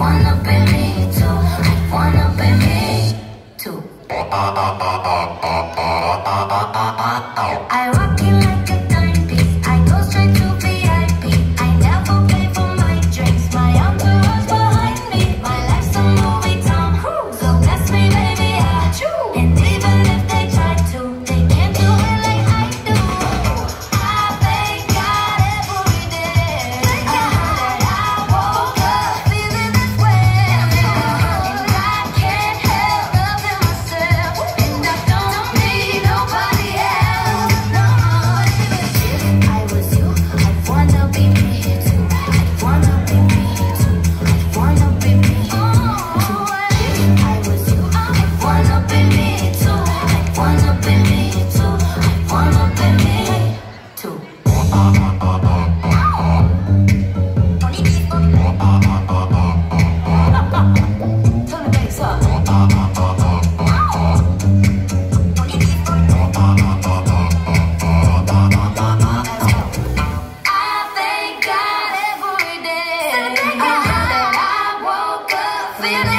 wanna be me too. I wanna be me too. I walk in.